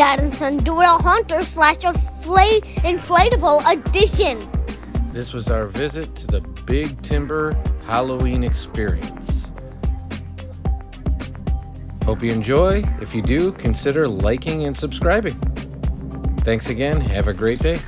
Dad and Son Do It Haunter slash inflate- Inflatable Edition. This was our visit to the Big Timber Halloween experience. Hope you enjoy. If you do, consider liking and subscribing. Thanks again. Have a great day.